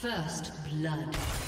First blood.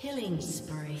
Killing spree.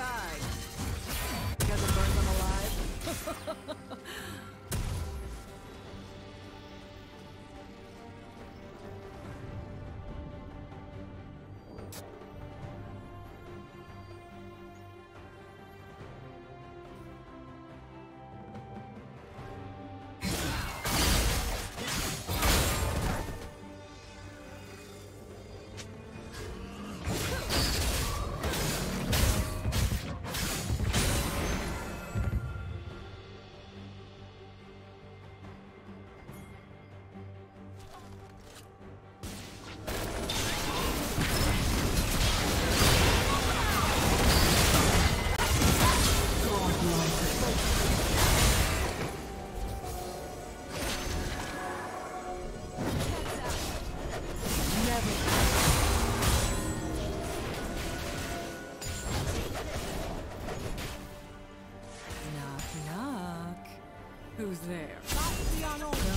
Because Who's there?